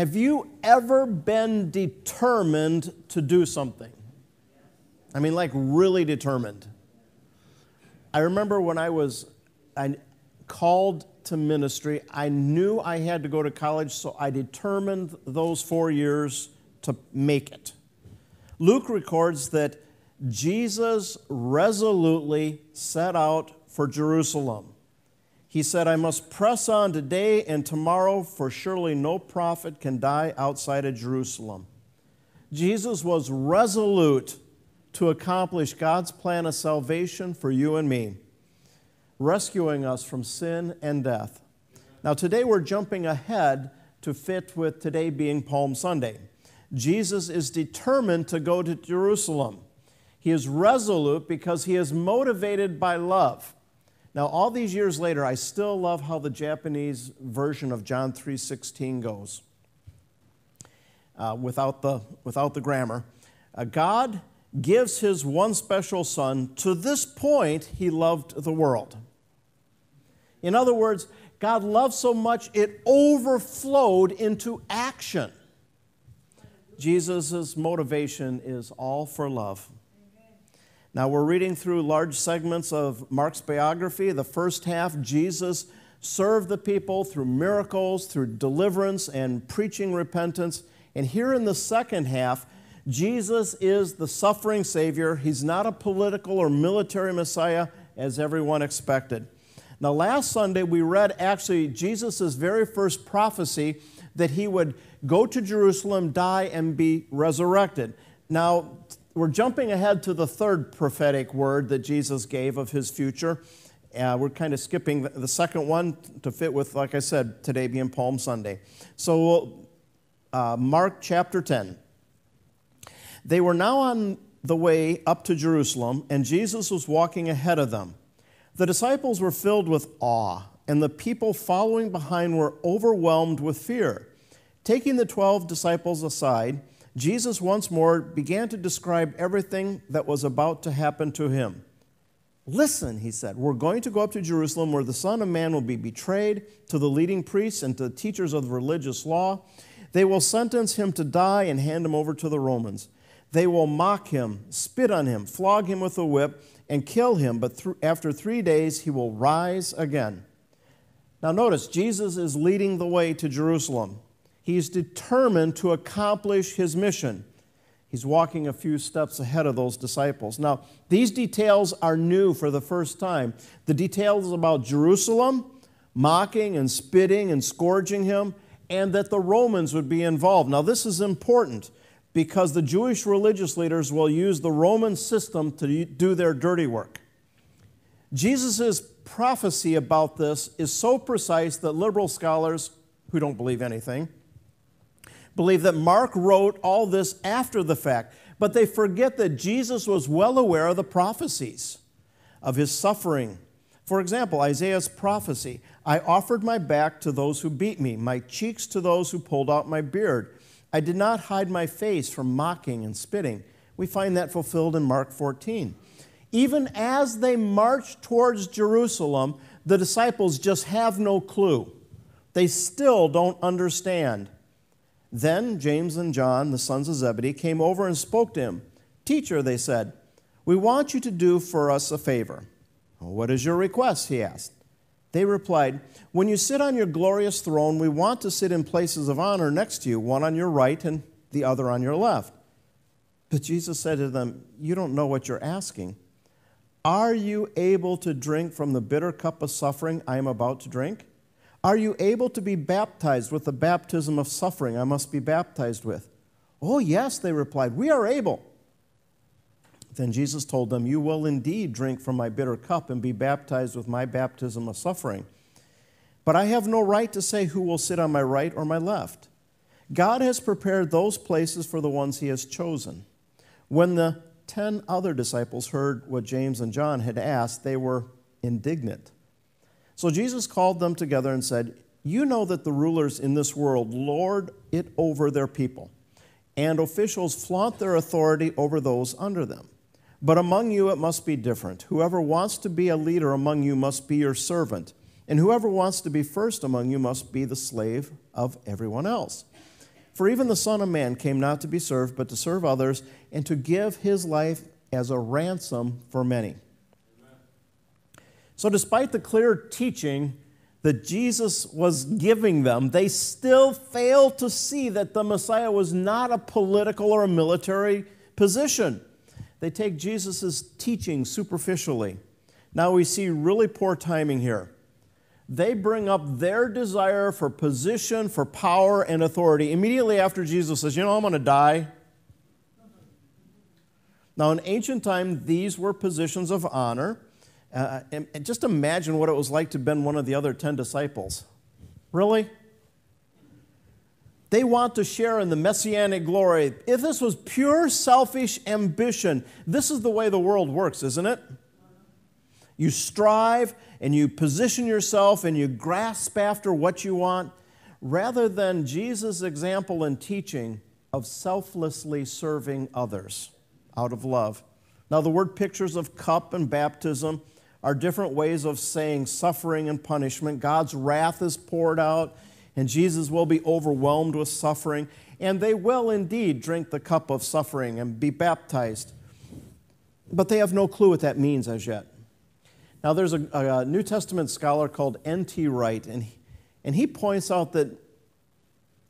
Have you ever been determined to do something? I mean, like really determined. I remember when I was I called to ministry, I knew I had to go to college, so I determined those four years to make it. Luke records that Jesus resolutely set out for Jerusalem. He said, I must press on today and tomorrow, for surely no prophet can die outside of Jerusalem. Jesus was resolute to accomplish God's plan of salvation for you and me, rescuing us from sin and death. Now, today we're jumping ahead to fit with today being Palm Sunday. Jesus is determined to go to Jerusalem. He is resolute because he is motivated by love. Now, all these years later, I still love how the Japanese version of John 3:16 goes. Uh, without, the, without the grammar. Uh, God gives his one special son. To this point, he loved the world. In other words, God loved so much it overflowed into action. Jesus' motivation is all for love. Now, we're reading through large segments of Mark's biography. The first half, Jesus served the people through miracles, through deliverance, and preaching repentance. And here in the second half, Jesus is the suffering Savior. He's not a political or military Messiah as everyone expected. Now, last Sunday, we read actually Jesus' very first prophecy that he would go to Jerusalem, die, and be resurrected. Now, we're jumping ahead to the third prophetic word that Jesus gave of his future. Uh, we're kind of skipping the second one to fit with, like I said, today being Palm Sunday. So, uh, Mark chapter 10. They were now on the way up to Jerusalem, and Jesus was walking ahead of them. The disciples were filled with awe, and the people following behind were overwhelmed with fear. Taking the twelve disciples aside, Jesus once more began to describe everything that was about to happen to him. Listen, he said, we're going to go up to Jerusalem where the Son of Man will be betrayed to the leading priests and to the teachers of the religious law. They will sentence him to die and hand him over to the Romans. They will mock him, spit on him, flog him with a whip, and kill him, but th- after three days he will rise again. Now, notice, Jesus is leading the way to Jerusalem. He's determined to accomplish his mission. He's walking a few steps ahead of those disciples. Now, these details are new for the first time. The details about Jerusalem, mocking and spitting and scourging him, and that the Romans would be involved. Now, this is important because the Jewish religious leaders will use the Roman system to do their dirty work. Jesus' prophecy about this is so precise that liberal scholars who don't believe anything believe that Mark wrote all this after the fact, but they forget that Jesus was well aware of the prophecies of his suffering. For example, Isaiah's prophecy I offered my back to those who beat me, my cheeks to those who pulled out my beard. I did not hide my face from mocking and spitting. We find that fulfilled in Mark 14. Even as they march towards Jerusalem, the disciples just have no clue. They still don't understand. Then James and John, the sons of Zebedee, came over and spoke to him. Teacher, they said, we want you to do for us a favor. What is your request? He asked. They replied, When you sit on your glorious throne, we want to sit in places of honor next to you, one on your right and the other on your left. But Jesus said to them, You don't know what you're asking. Are you able to drink from the bitter cup of suffering I am about to drink? Are you able to be baptized with the baptism of suffering I must be baptized with? Oh, yes, they replied, We are able. Then Jesus told them, You will indeed drink from my bitter cup and be baptized with my baptism of suffering. But I have no right to say who will sit on my right or my left. God has prepared those places for the ones he has chosen. When the ten other disciples heard what James and John had asked, they were indignant. So Jesus called them together and said, You know that the rulers in this world lord it over their people, and officials flaunt their authority over those under them. But among you it must be different. Whoever wants to be a leader among you must be your servant, and whoever wants to be first among you must be the slave of everyone else. For even the Son of Man came not to be served, but to serve others, and to give his life as a ransom for many. So, despite the clear teaching that Jesus was giving them, they still failed to see that the Messiah was not a political or a military position. They take Jesus' teaching superficially. Now we see really poor timing here. They bring up their desire for position, for power, and authority immediately after Jesus says, You know, I'm going to die. Now, in ancient time, these were positions of honor. Uh, and, and just imagine what it was like to have been one of the other 10 disciples. Really? They want to share in the messianic glory. If this was pure selfish ambition, this is the way the world works, isn't it? You strive and you position yourself and you grasp after what you want, rather than Jesus' example and teaching of selflessly serving others out of love. Now, the word pictures of cup and baptism are different ways of saying suffering and punishment. God's wrath is poured out, and Jesus will be overwhelmed with suffering, and they will indeed drink the cup of suffering and be baptized. But they have no clue what that means as yet. Now, there's a, a New Testament scholar called N.T. Wright, and he, and he points out that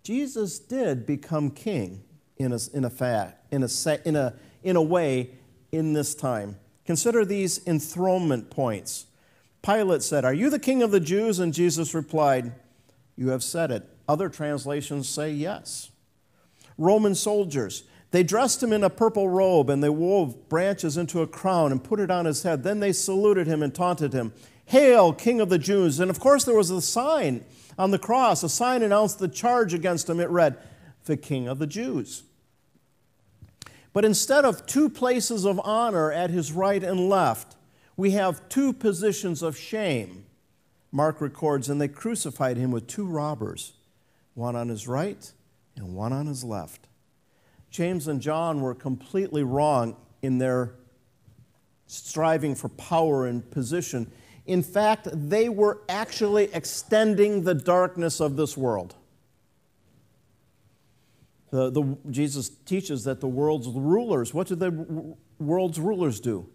Jesus did become king in a, in a, fact, in a, in a, in a way in this time. Consider these enthronement points. Pilate said, Are you the king of the Jews? And Jesus replied, You have said it. Other translations say yes. Roman soldiers, they dressed him in a purple robe and they wove branches into a crown and put it on his head. Then they saluted him and taunted him, Hail, King of the Jews! And of course, there was a sign on the cross. A sign announced the charge against him. It read, The King of the Jews. But instead of two places of honor at his right and left, we have two positions of shame. Mark records, and they crucified him with two robbers, one on his right and one on his left. James and John were completely wrong in their striving for power and position. In fact, they were actually extending the darkness of this world. The, the, Jesus teaches that the world's rulers, what do the world's rulers do?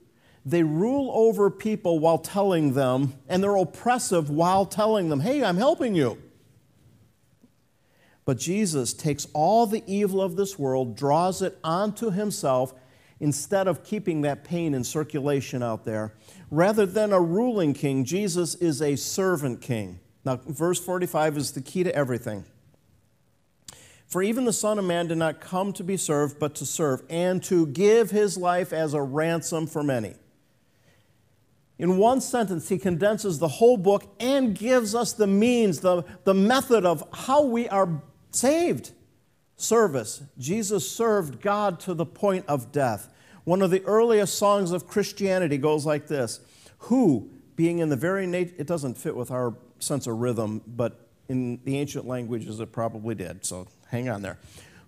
They rule over people while telling them, and they're oppressive while telling them, hey, I'm helping you. But Jesus takes all the evil of this world, draws it onto himself, instead of keeping that pain in circulation out there. Rather than a ruling king, Jesus is a servant king. Now, verse 45 is the key to everything. For even the Son of Man did not come to be served, but to serve, and to give his life as a ransom for many. In one sentence, he condenses the whole book and gives us the means, the, the method of how we are saved. Service. Jesus served God to the point of death. One of the earliest songs of Christianity goes like this Who, being in the very nature, it doesn't fit with our sense of rhythm, but in the ancient languages it probably did. So Hang on there.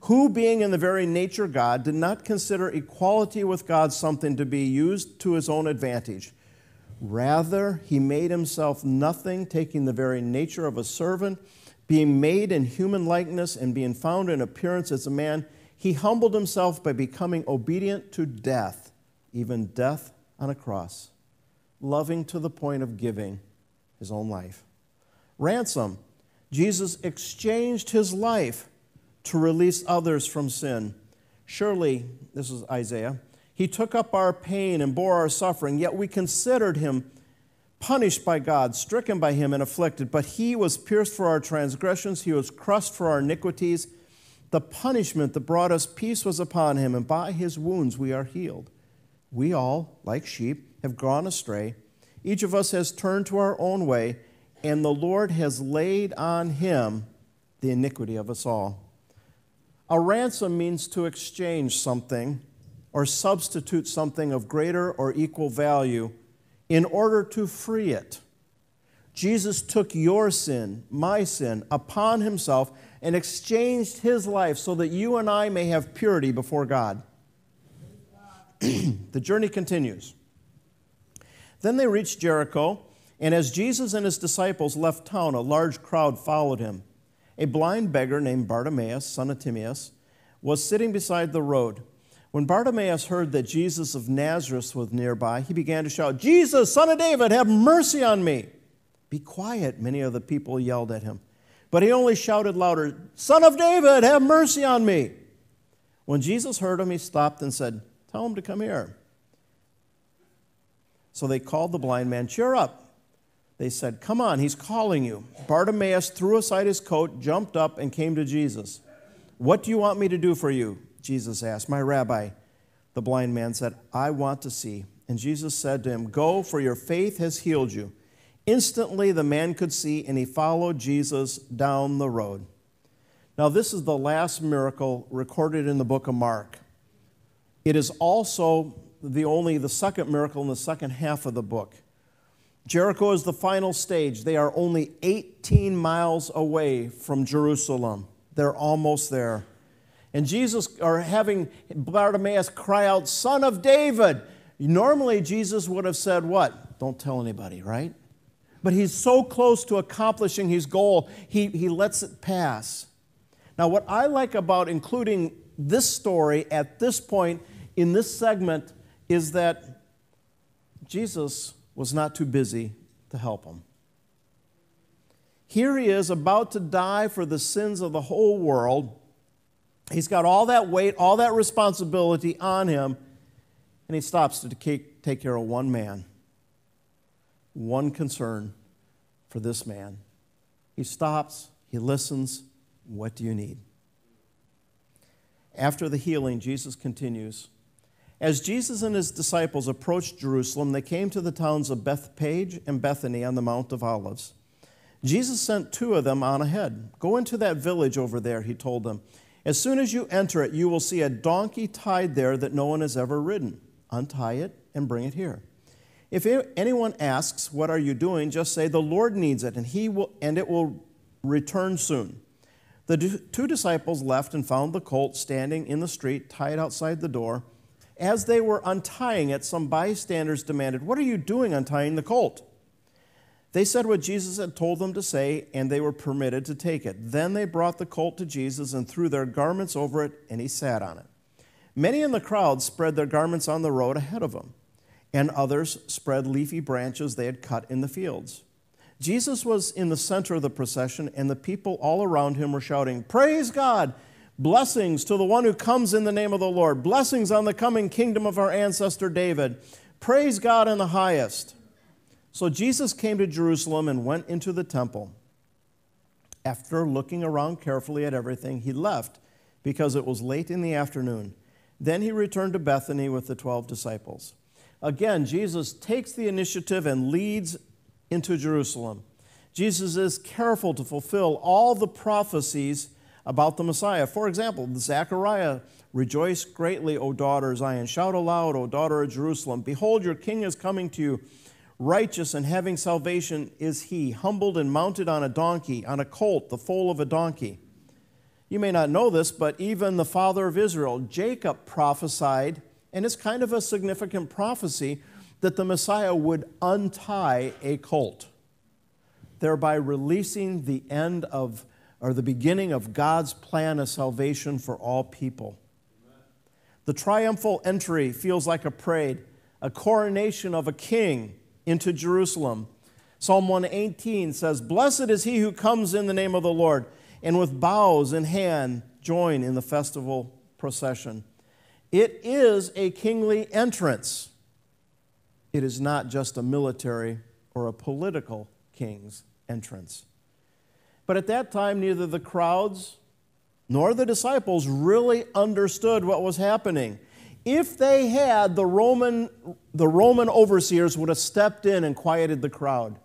Who, being in the very nature of God, did not consider equality with God something to be used to his own advantage. Rather, he made himself nothing, taking the very nature of a servant, being made in human likeness and being found in appearance as a man. He humbled himself by becoming obedient to death, even death on a cross, loving to the point of giving his own life. Ransom. Jesus exchanged his life to release others from sin. Surely, this is Isaiah, he took up our pain and bore our suffering, yet we considered him punished by God, stricken by him, and afflicted. But he was pierced for our transgressions, he was crushed for our iniquities. The punishment that brought us peace was upon him, and by his wounds we are healed. We all, like sheep, have gone astray. Each of us has turned to our own way, and the Lord has laid on him the iniquity of us all. A ransom means to exchange something or substitute something of greater or equal value in order to free it. Jesus took your sin, my sin, upon himself and exchanged his life so that you and I may have purity before God. the journey continues. Then they reached Jericho, and as Jesus and his disciples left town, a large crowd followed him. A blind beggar named Bartimaeus, son of Timaeus, was sitting beside the road. When Bartimaeus heard that Jesus of Nazareth was nearby, he began to shout, Jesus, son of David, have mercy on me. Be quiet, many of the people yelled at him. But he only shouted louder, Son of David, have mercy on me. When Jesus heard him, he stopped and said, Tell him to come here. So they called the blind man, Cheer up. They said, Come on, he's calling you. Bartimaeus threw aside his coat, jumped up, and came to Jesus. What do you want me to do for you? Jesus asked. My rabbi, the blind man said, I want to see. And Jesus said to him, Go, for your faith has healed you. Instantly the man could see, and he followed Jesus down the road. Now, this is the last miracle recorded in the book of Mark. It is also the only the second miracle in the second half of the book. Jericho is the final stage. They are only 18 miles away from Jerusalem. They're almost there. And Jesus are having Bartimaeus cry out, Son of David. Normally, Jesus would have said, What? Don't tell anybody, right? But he's so close to accomplishing his goal, he, he lets it pass. Now, what I like about including this story at this point in this segment is that Jesus was not too busy to help him. Here he is about to die for the sins of the whole world. He's got all that weight, all that responsibility on him, and he stops to take care of one man, one concern for this man. He stops, he listens. What do you need? After the healing, Jesus continues. As Jesus and his disciples approached Jerusalem, they came to the towns of Bethphage and Bethany on the Mount of Olives. Jesus sent two of them on ahead. Go into that village over there, he told them. As soon as you enter it, you will see a donkey tied there that no one has ever ridden. Untie it and bring it here. If anyone asks, What are you doing? just say, The Lord needs it, and, he will, and it will return soon. The two disciples left and found the colt standing in the street, tied outside the door. As they were untying it, some bystanders demanded, What are you doing untying the colt? They said what Jesus had told them to say, and they were permitted to take it. Then they brought the colt to Jesus and threw their garments over it, and he sat on it. Many in the crowd spread their garments on the road ahead of him, and others spread leafy branches they had cut in the fields. Jesus was in the center of the procession, and the people all around him were shouting, Praise God! Blessings to the one who comes in the name of the Lord. Blessings on the coming kingdom of our ancestor David. Praise God in the highest. So Jesus came to Jerusalem and went into the temple. After looking around carefully at everything, he left because it was late in the afternoon. Then he returned to Bethany with the 12 disciples. Again, Jesus takes the initiative and leads into Jerusalem. Jesus is careful to fulfill all the prophecies about the Messiah. For example, the Zechariah, rejoice greatly, O daughter Zion. Shout aloud, O daughter of Jerusalem. Behold, your king is coming to you. Righteous and having salvation is he, humbled and mounted on a donkey, on a colt, the foal of a donkey. You may not know this, but even the father of Israel, Jacob, prophesied, and it's kind of a significant prophecy, that the Messiah would untie a colt, thereby releasing the end of are the beginning of God's plan of salvation for all people. The triumphal entry feels like a parade, a coronation of a king into Jerusalem. Psalm 118 says, Blessed is he who comes in the name of the Lord, and with bows in hand join in the festival procession. It is a kingly entrance. It is not just a military or a political king's entrance. But at that time, neither the crowds nor the disciples really understood what was happening. If they had, the Roman, the Roman overseers would have stepped in and quieted the crowd.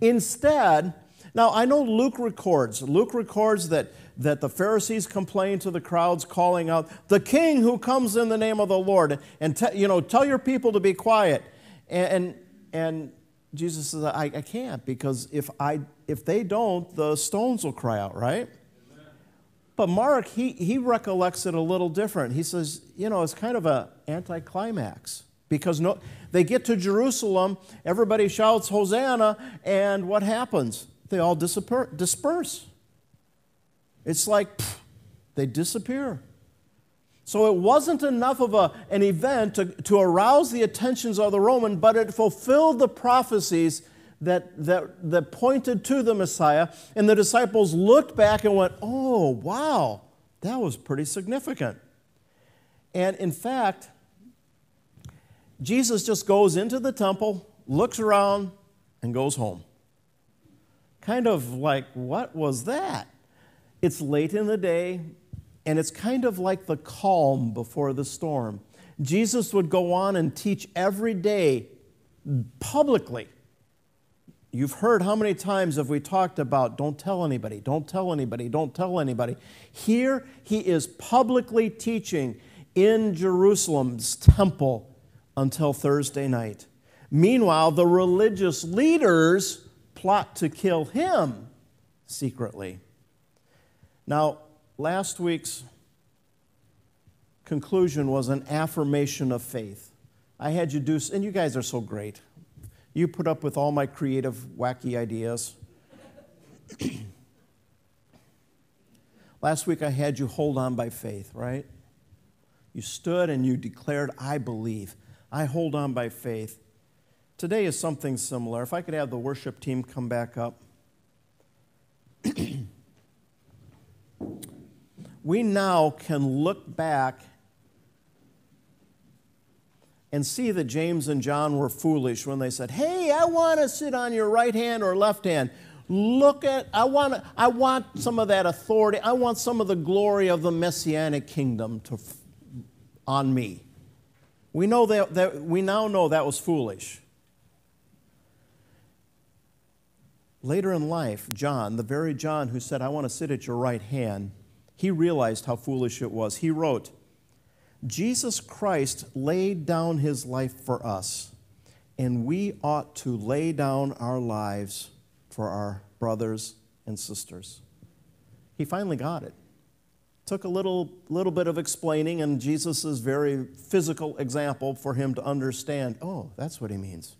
Instead, now I know Luke records, Luke records that, that the Pharisees complained to the crowds, calling out, The king who comes in the name of the Lord, and te- you know, tell your people to be quiet. And, and, and Jesus says, I, I can't because if, I, if they don't, the stones will cry out, right? But Mark, he, he recollects it a little different. He says, you know, it's kind of an anticlimax because no, they get to Jerusalem, everybody shouts, Hosanna, and what happens? They all disperse. It's like pff, they disappear. So it wasn't enough of a, an event to, to arouse the attentions of the Roman, but it fulfilled the prophecies that, that, that pointed to the Messiah. And the disciples looked back and went, oh, wow, that was pretty significant. And in fact, Jesus just goes into the temple, looks around, and goes home. Kind of like, what was that? It's late in the day, and it's kind of like the calm before the storm. Jesus would go on and teach every day publicly. You've heard how many times have we talked about don't tell anybody, don't tell anybody, don't tell anybody. Here he is publicly teaching in Jerusalem's temple until Thursday night. Meanwhile, the religious leaders plot to kill him secretly. Now, last week's conclusion was an affirmation of faith. I had you do, and you guys are so great. You put up with all my creative, wacky ideas. Last week I had you hold on by faith, right? You stood and you declared, I believe. I hold on by faith. Today is something similar. If I could have the worship team come back up. we now can look back and see that James and John were foolish when they said, Hey, I want to sit on your right hand or left hand. Look at, I want, I want some of that authority. I want some of the glory of the messianic kingdom to, on me. We, know that, that, we now know that was foolish. Later in life, John, the very John who said, I want to sit at your right hand, he realized how foolish it was. He wrote, Jesus Christ laid down his life for us, and we ought to lay down our lives for our brothers and sisters. He finally got it. Took a little, little bit of explaining and Jesus' very physical example for him to understand oh, that's what he means.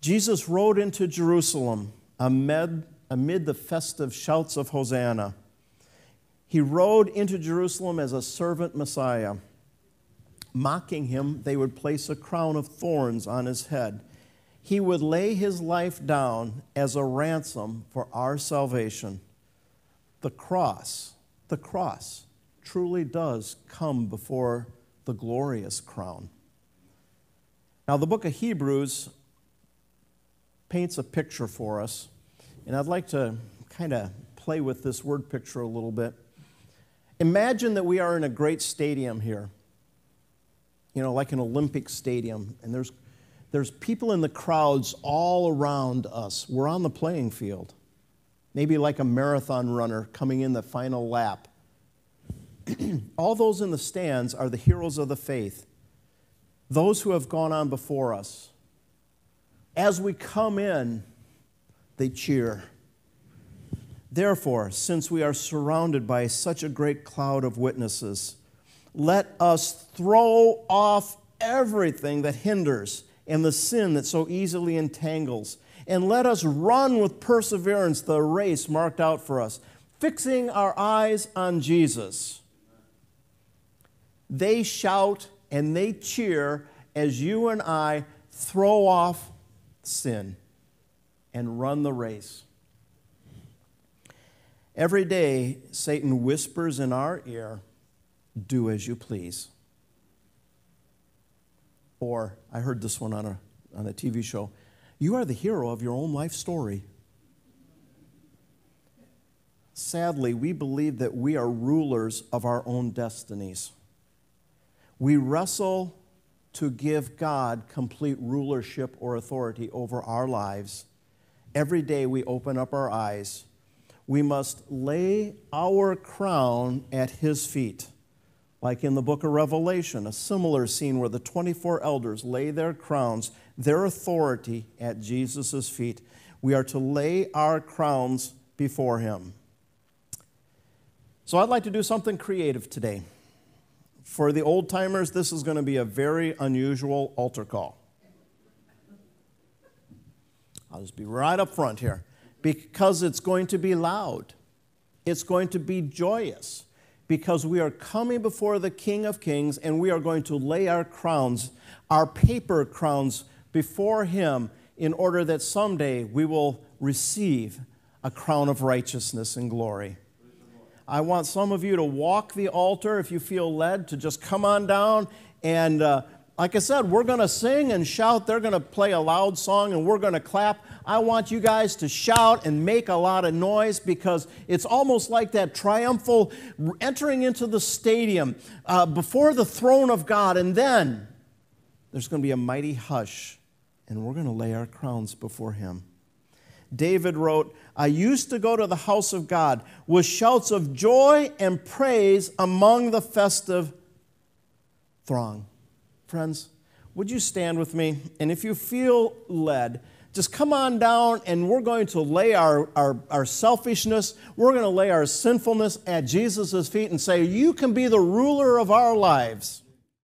Jesus rode into Jerusalem amid amid the festive shouts of Hosanna. He rode into Jerusalem as a servant Messiah. Mocking him, they would place a crown of thorns on his head. He would lay his life down as a ransom for our salvation. The cross, the cross truly does come before the glorious crown. Now, the book of Hebrews paints a picture for us and I'd like to kind of play with this word picture a little bit. Imagine that we are in a great stadium here, you know, like an Olympic stadium, and there's, there's people in the crowds all around us. We're on the playing field, maybe like a marathon runner coming in the final lap. all those in the stands are the heroes of the faith, those who have gone on before us. As we come in, they cheer. Therefore, since we are surrounded by such a great cloud of witnesses, let us throw off everything that hinders and the sin that so easily entangles, and let us run with perseverance the race marked out for us, fixing our eyes on Jesus. They shout and they cheer as you and I throw off sin and run the race. Every day, Satan whispers in our ear, Do as you please. Or, I heard this one on a, on a TV show You are the hero of your own life story. Sadly, we believe that we are rulers of our own destinies. We wrestle to give God complete rulership or authority over our lives every day we open up our eyes, we must lay our crown at his feet. Like in the book of Revelation, a similar scene where the 24 elders lay their crowns, their authority at Jesus' feet. We are to lay our crowns before him. So I'd like to do something creative today. For the old timers, this is going to be a very unusual altar call. I'll just be right up front here. Because it's going to be loud. It's going to be joyous because we are coming before the King of Kings and we are going to lay our crowns, our paper crowns, before Him in order that someday we will receive a crown of righteousness and glory. I want some of you to walk the altar if you feel led to just come on down and uh, like I said, we're going to sing and shout. They're going to play a loud song and we're going to clap. I want you guys to shout and make a lot of noise because it's almost like that triumphal entering into the stadium uh, before the throne of God. And then there's going to be a mighty hush and we're going to lay our crowns before Him. David wrote, I used to go to the house of God with shouts of joy and praise among the festive throng. Friends, would you stand with me? And if you feel led, just come on down and we're going to lay our, our, our selfishness, we're going to lay our sinfulness at Jesus' feet and say, You can be the ruler of our lives.